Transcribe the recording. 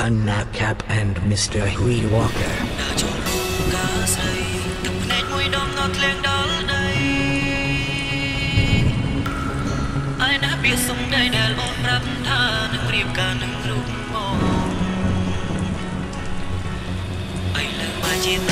Kanakap and Mr. Hui Walker. ដើរចូលរូបកាស្រីទឹកភ្នែកមួយដងងត់ធ្លៀងដល់ដីអាយណាពាក្យសំដីដែលអូនប្រាប់ថានឹងរៀបការនឹងរូបមកអីលើមកជា